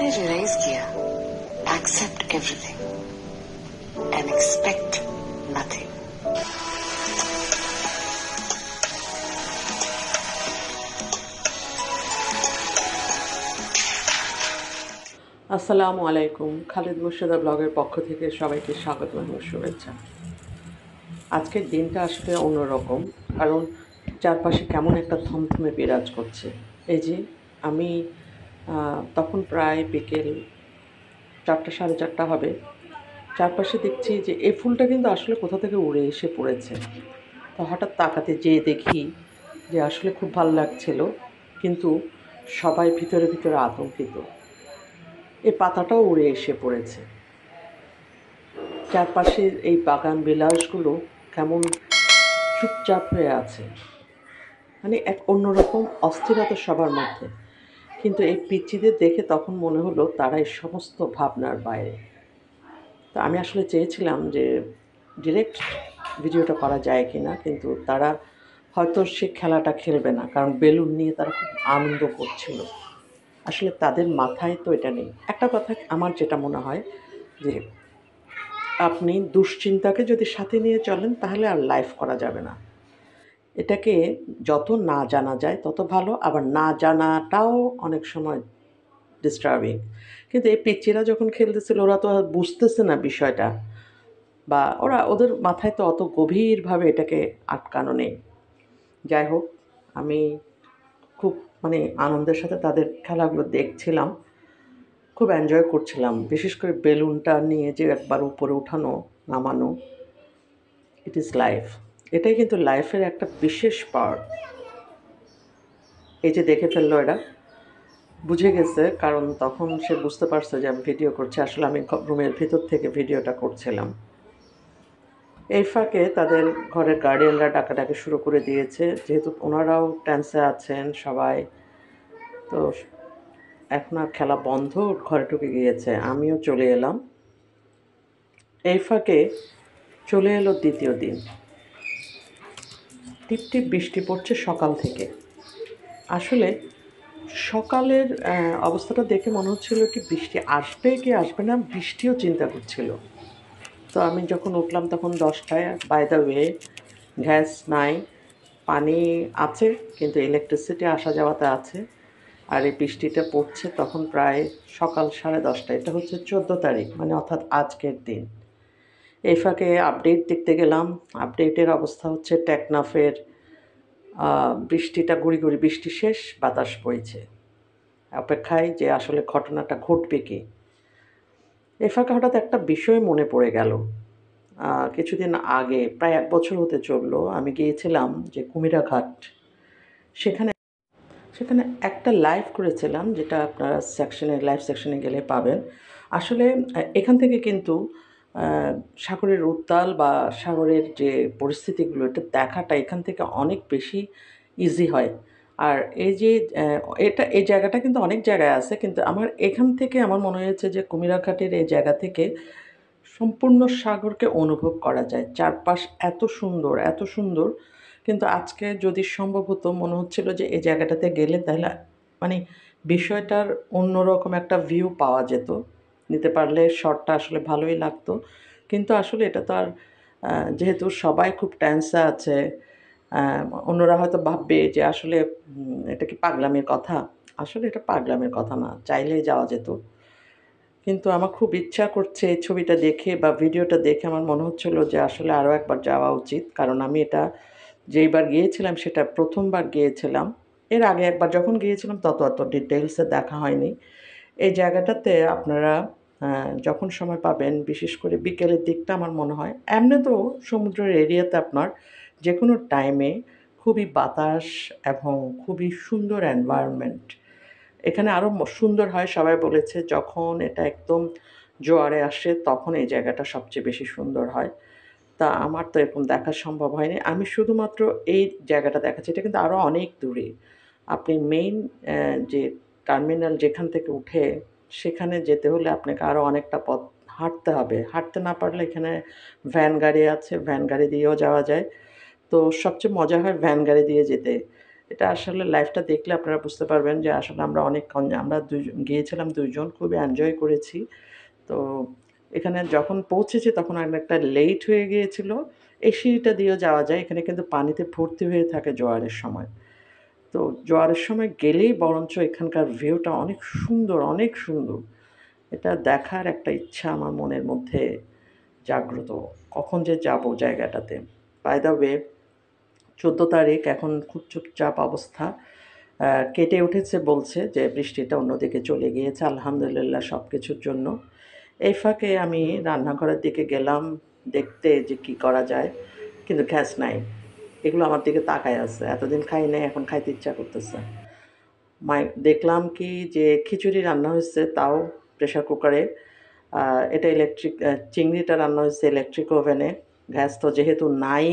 ने realized किया accept everything and expect nothing আসসালামু আলাইকুম। খালিদ মুর্শিদা ব্লগের পক্ষ থেকে সবাইকে স্বাগত এবং শুভেচ্ছা। আজকের দিনটা আসলে অন্যরকম, কারণ চারপাশে কেমন একটা থমথমে বিরাজ করছে। এই যে আমি তখন প্রায় বিকেল চারটা, সাড়ে চারটা হবে। চারপাশে দেখছি যে এই ফুলটা কিন্তু আসলে কোথা থেকে উড়ে এসে পড়েছে। তো হঠাৎ তাকাতে যেয়ে দেখি যে আসলে খুব ভালো লাগছিল, কিন্তু সবাই ভিতরে ভিতরে আতঙ্কিত। এই পাতাটাও উড়ে এসে পড়েছে। চারপাশের এই বাগান বিলাসগুলো কেমন চুপচাপ হয়ে আছে। মানে এক অন্যরকম অস্থিরতা সবার মধ্যে। কিন্তু এই পিচ্চিদের দেখে তখন মনে হলো তারা এই সমস্ত ভাবনার বাইরে। তো আমি আসলে চেয়েছিলাম যে ডিরেক্ট ভিডিওটা করা যায় কি না কিন্তু তারা হয়তো সে খেলাটা খেলবে না, কারণ বেলুন নিয়ে তারা খুব আনন্দ করছিল। আসলে তাদের মাথায় তো এটা নেই। একটা কথা আমার যেটা মনে হয় যে আপনি দুশ্চিন্তাকে যদি সাথে নিয়ে চলেন তাহলে আর লাইফ করা যাবে না। এটাকে যত না জানা যায় তত ভালো, আবার না জানাটাও অনেক সময় ডিস্টার্বিং কিন্তু এই পিচ্চিরা যখন খেলতেছিল, ওরা তো বুঝতেছে না বিষয়টা বা ওরা, ওদের মাথায় তো অত গভীরভাবে এটাকে আটকানো নেই। যাই হোক, আমি খুব মানে আনন্দের সাথে তাদের খেলাগুলো দেখছিলাম, খুব এনজয় করছিলাম। বিশেষ করে বেলুনটা নিয়ে যে একবার উপরে উঠানো, নামানো ইট ইজ লাইফ এটাই কিন্তু লাইফের একটা বিশেষ পার্ট এই যে দেখে ফেলল এরা। বুঝে গেছে, কারণ তখন সে বুঝতে পারছে যে আমি ভিডিও করছি। আসলে আমি রুমের ভিতর থেকে ভিডিওটা করছিলাম। এই ফাঁকে তাদের ঘরের গার্ডিয়ানরা ডাকাডাকি শুরু করে দিয়েছে। যেহেতু ওনারাও ট্যান্সে আছেন সবাই, তো এখন আর খেলা বন্ধ, ঘরে ঢুকে গিয়েছে। আমিও চলে এলাম। এই ফাঁকে চলে এলো দ্বিতীয় দিন। টিপ টিপ বৃষ্টি পড়ছে সকাল থেকে। আসলে সকালের অবস্থাটা দেখে মনে হচ্ছিল কি বৃষ্টি আসবে কি আসবে না, বৃষ্টিও চিন্তা করছিল। তো আমি যখন উঠলাম তখন দশটায় বাই দ্য ওয়ে গ্যাস নাই, পানি আছে, কিন্তু ইলেকট্রিসিটি আসা যাওয়াতে আছে। আর এই বৃষ্টিটা পড়ছে তখন প্রায় সকাল সাড়ে দশটা এটা হচ্ছে চোদ্দ তারিখ মানে অর্থাৎ আজকের দিন। এই ফাঁকে আপডেট দেখতে গেলাম। আপডেটের অবস্থা হচ্ছে টেকনাফের বৃষ্টিটা গুড়ি গুড়ি বৃষ্টি শেষ, বাতাস বইছে। অপেক্ষায় যে আসলে ঘটনাটা ঘটবে কি। এ ফাঁকে হঠাৎ একটা বিষয় মনে পড়ে গেল। কিছুদিন আগে, প্রায় এক বছর হতে চলল, আমি গিয়েছিলাম যে কুমিরাঘাট। সেখানে সেখানে একটা লাইভ করেছিলাম, যেটা আপনারা সেকশনে লাইভ সেকশনে গেলে পাবেন। আসলে, এখান থেকে কিন্তু সাগরের উত্তাল বা সাগরের যে পরিস্থিতিগুলো, এটা দেখাটা এখান থেকে অনেক বেশি ইজি হয়। আর এই যে এটা, এই জায়গাটা কিন্তু অনেক জায়গায় আছে, কিন্তু আমার এখান থেকে আমার মনে হয়েছে যে কুমিরাঘাটের এই জায়গা থেকে সম্পূর্ণ সাগরকে অনুভব করা যায়। চারপাশ এত সুন্দর এত সুন্দর, কিন্তু আজকে যদি সম্ভব হতো, মনে হচ্ছিল যে এই জায়গাটাতে গেলে তাহলে মানে বিষয়টার অন্যরকম একটা ভিউ পাওয়া যেত। নিতে পারলে শটটা আসলে ভালোই লাগতো। কিন্তু আসলে এটা তো আর যেহেতু সবাই খুব টেন্সে আছে অন্যরা হয়তো ভাববে যে আসলে এটা কি পাগলামের কথা? আসলে এটা পাগলামের কথা না, চাইলেই যাওয়া যেত। কিন্তু আমার খুব ইচ্ছা করছে এই ছবিটা দেখে বা ভিডিওটা দেখে আমার মনে হচ্ছিল যে আসলে আরও একবার যাওয়া উচিত। কারণ আমি এটা যেইবার গিয়েছিলাম সেটা প্রথমবার গিয়েছিলাম। এর আগে একবার যখন গিয়েছিলাম তত অত ডিটেলসে দেখা হয়নি। এই জায়গাটাতে আপনারা যখন সময় পাবেন, বিশেষ করে বিকেলের দিকটা আমার মনে হয়। এমনি তো সমুদ্রের এরিয়াতে আপনার যে কোনো টাইমে খুবই বাতাস এবং খুবই সুন্দর এনভায়রনমেন্ট এখানে আরও সুন্দর হয়, সবাই বলেছে যখন এটা একদম জোয়ারে আসে তখন এই জায়গাটা সবচেয়ে বেশি সুন্দর হয়। তা আমার তো এরকম দেখা সম্ভব হয়নি। আমি শুধুমাত্র এই জায়গাটা দেখাচ্ছি, এটা কিন্তু আরও অনেক দূরে। আপনি মেইন যে টার্মিনাল যেখান থেকে উঠে সেখানে যেতে হলে আপনাকে আরও অনেকটা পথ হাঁটতে হবে। হাঁটতে না পারলে এখানে ভ্যান গাড়ি আছে, ভ্যান গাড়ি দিয়েও যাওয়া যায়। তো সবচেয়ে মজা হয় ভ্যান গাড়ি দিয়ে যেতে। এটা আসলে লাইফটা দেখলে আপনারা বুঝতে পারবেন যে আসলে আমরা অনেক আমরা দুজন গিয়েছিলাম দুইজন, খুবই এনজয় করেছি। তো এখানে যখন পৌঁছেছি তখন একটা লেট হয়ে গিয়েছিল। এই সিঁড়িটা দিয়েও যাওয়া যায়, এখানে কিন্তু পানিতে ভর্তি হয়ে থাকে জোয়ারের সময়। তো জোয়ারের সময় গেলেই বরঞ্চ এখানকার ভিউটা অনেক সুন্দর অনেক সুন্দর। এটা দেখার একটা ইচ্ছা আমার মনের মধ্যে জাগ্রত। কখন যে যাব জায়গাটাতে? বাই ওয়ে চোদ্দ তারিখ এখন খুব চুপচাপ অবস্থা। কেটে উঠেছে বলছে যে বৃষ্টিটা অন্যদিকে চলে গিয়েছে, আলহামদুলিল্লাহ সব কিছুর জন্য। এই ফাঁকে আমি রান্নাঘরের দিকে গেলাম, দেখতে যে কি করা যায়, কিন্তু গ্যাস নাই। এগুলো আমার দিকে তাকায় আছে। এতদিন খাই নাই, এখন খাইতে ইচ্ছা করতেছে। মাই দেখলাম কি যে খিচুড়ি রান্না হয়েছে তাও প্রেশার কুকারে এটা ইলেকট্রিক চিংড়িটা রান্না হয়েছে ইলেকট্রিক ওভেনে গ্যাস তো যেহেতু নাই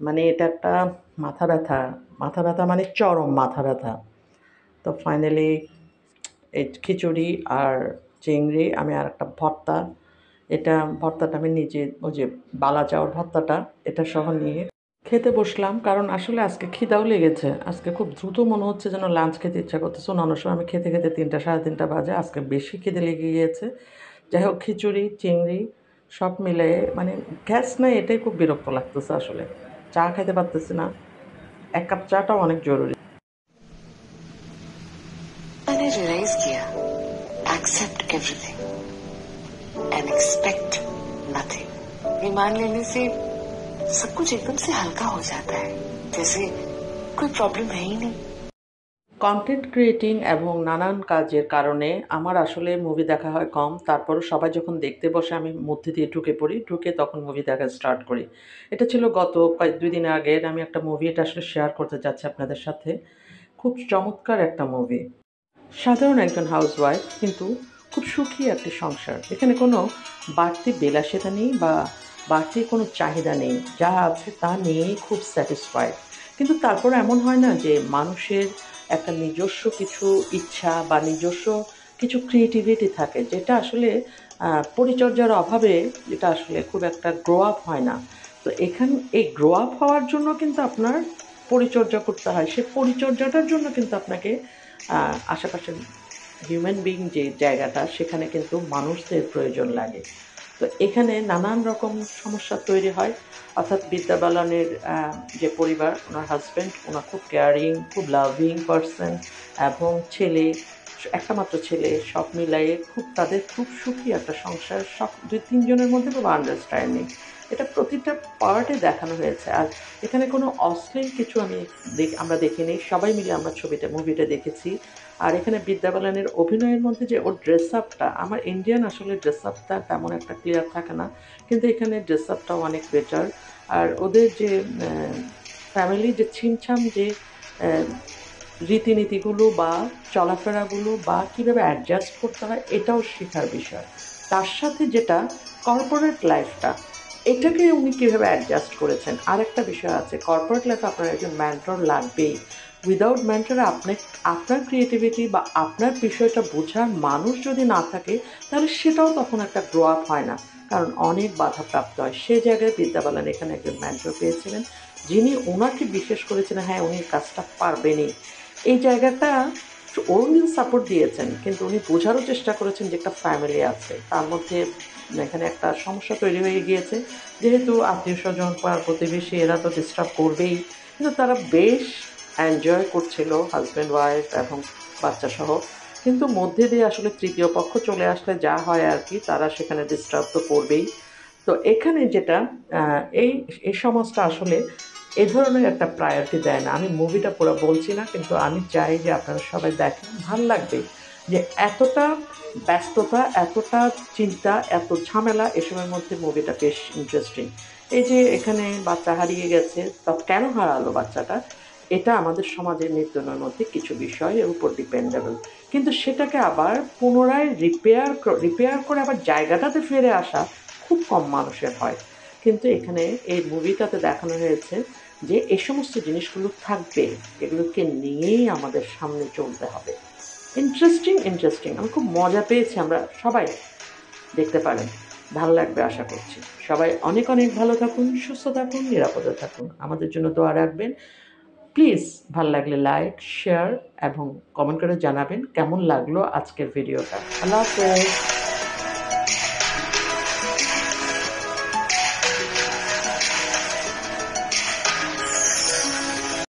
মানে এটা একটা মাথা ব্যথা। মাথা ব্যথা মানে চরম মাথা ব্যথা। তো ফাইনালি এই খিচুড়ি আর চিংড়ি, আমি আর একটা ভর্তা। এটা ভর্তাটা আমি নিজে, ওই যে বালা চাওয়ার ভর্তাটা, এটা সহ নিয়ে খেতে বসলাম কারণ আসলে আজকে খিদাও লেগেছে আজকে খুব দ্রুত মনে হচ্ছে যেন লাঞ্চ খেতে ইচ্ছা করতেছে অন্যান্য সময় আমি খেতে খেতে তিনটা সাড়ে তিনটা বাজে আজকে বেশি খিদে লেগে গিয়েছে যাই হোক খিচুড়ি চিংড়ি সব মিলে মানে গ্যাস নাই এটাই খুব বিরক্ত লাগতেছে আসলে চা খাইতে পারতেছি না এক কাপ চাটাও অনেক জরুরি मैंने रियलाइज किया accept everything and expect nothing ये मान लेने से सब कुछ एकदम से हल्का हो जाता है जैसे कोई प्रॉब्लम है ही नहीं কন্টেন্ট ক্রিয়েটিং এবং নানান কাজের কারণে আমার আসলে মুভি দেখা হয় কম তারপরও সবাই যখন দেখতে বসে আমি মধ্যে দিয়ে ঢুকে পড়ি ঢুকে তখন মুভি দেখা স্টার্ট করি এটা ছিল গত কয়েক দুই দিন আগের আমি একটা মুভি এটা আসলে শেয়ার করতে যাচ্ছি আপনাদের সাথে খুব চমৎকার একটা মুভি সাধারণ একজন হাউসওয়াইফ কিন্তু খুব সুখী একটি সংসার এখানে কোনো বাড়তি বিলাসিতা নেই বা বাড়তি কোনো চাহিদা নেই, যা আছে তা নিয়েই খুব স্যাটিসফাইড কিন্তু তারপর এমন হয় না যে মানুষের একটা নিজস্ব কিছু ইচ্ছা বা নিজস্ব কিছু ক্রিয়েটিভিটি থাকে, যেটা আসলে পরিচর্যার অভাবে যেটা আসলে খুব একটা গ্রো আপ হয় না। তো এখান, এই গ্রো আপ হওয়ার জন্য কিন্তু আপনার পরিচর্যা করতে হয়। সে পরিচর্যাটার জন্য কিন্তু আপনাকে আশেপাশের হিউম্যান বিং যে জায়গাটা, সেখানে কিন্তু মানুষদের প্রয়োজন লাগে। তো এখানে নানান রকম সমস্যা তৈরি হয়। অর্থাৎ বিদ্যা বালনের যে পরিবার, ওনার হাজব্যান্ড ওনার খুব কেয়ারিং খুব লাভিং পারসন এবং ছেলে একটা মাত্র ছেলে, সব মিলাইয়ে খুব তাদের খুব সুখী একটা সংসার, সব দুই তিনজনের মধ্যে খুব আন্ডারস্ট্যান্ডিং এটা প্রতিটা পার্টে দেখানো হয়েছে। আর এখানে কোনো অশ্লীল কিছু আমি আমরা দেখিনি। সবাই মিলে আমরা ছবিটা মুভিটা দেখেছি। আর এখানে বিদ্যা বালানের অভিনয়ের মধ্যে যে ওর ড্রেস আপটা আমার ইন্ডিয়ান আসলে ড্রেস আপটা তেমন একটা ক্লিয়ার থাকে না। কিন্তু এখানে ড্রেস আপটাও অনেক বেটার আর ওদের যে ফ্যামিলি যে ছিমছাম যে রীতিনীতিগুলো বা চলাফেরাগুলো বা কীভাবে অ্যাডজাস্ট করতে হয়, এটাও শেখার বিষয়। তার সাথে যেটা কর্পোরেট লাইফটা এটাকে উনি কীভাবে অ্যাডজাস্ট করেছেন? আর একটা বিষয় আছে কর্পোরেট লাইফে আপনার একজন ম্যান্টর লাগবেই। উইদাউট মেন্টরে আপনি, আপনার ক্রিয়েটিভিটি বা আপনার বিষয়টা বোঝার মানুষ যদি না থাকে, তাহলে সেটাও তখন একটা গ্রো আপ হয় না। কারণ অনেক বাধাপ্রাপ্ত হয়। সে জায়গায় বিদ্যাবালান এখানে একজন মেন্টর পেয়েছিলেন, যিনি ওনাকে বিশেষ করেছিলেন হ্যাঁ উনি কাজটা পারবেনই। এই জায়গাটা অরুণ সাপোর্ট দিয়েছেন, কিন্তু উনি বোঝারও চেষ্টা করেছেন যে একটা ফ্যামিলি আছে। তার মধ্যে এখানে একটা সমস্যা তৈরি হয়ে গিয়েছে। যেহেতু আত্মীয় স্বজন পাড়ার প্রতিবেশী, এরা তো ডিস্টার্ব করবেই। কিন্তু তারা বেশ এনজয় করছিল হাজব্যান্ড ওয়াইফ এবং বাচ্চা সহ কিন্তু মধ্যে দিয়ে আসলে তৃতীয় পক্ষ চলে আসলে যা হয় আর কি, তারা সেখানে ডিস্টার্ব তো করবেই। তো এখানে যেটা এই এই সমাজটা আসলে এ ধরনের একটা প্রায়োরিটি দেয় না। আমি মুভিটা পুরো বলছি না, কিন্তু আমি চাই যে আপনারা সবাই দেখেন, ভালো লাগবে যে এতটা ব্যস্ততা, এতটা চিন্তা, এত ঝামেলা এসবের মধ্যে মুভিটা বেশ ইন্টারেস্টিং এই যে এখানে বাচ্চা হারিয়ে গেছে, তা কেন হারালো বাচ্চাটা? এটা আমাদের সমাজের নির্দনের মধ্যে কিছু বিষয়ের উপর ডিপেন্ডেবল কিন্তু সেটাকে আবার পুনরায় রিপেয়ার রিপেয়ার করে আবার জায়গাটাতে ফিরে আসা খুব কম মানুষের হয়। কিন্তু এখানে এই মুভিটাতে দেখানো হয়েছে যে এ সমস্ত জিনিসগুলো থাকবে, এগুলোকে নিয়েই আমাদের সামনে চলতে হবে। ইন্টারেস্টিং ইন্টারেস্টিং আমি খুব মজা পেয়েছি, আমরা সবাই দেখতে পারেন। ভালো লাগবে আশা করছি। সবাই অনেক অনেক ভালো থাকুন, সুস্থ থাকুন, নিরাপদে থাকুন। আমাদের জন্য দোয়া রাখবেন। প্লিজ ভালো লাগলে লাইক শেয়ার এবং কমেন্ট করে জানাবেন কেমন লাগল আজকের ভিডিওটা আল্লাহ হাফেজ।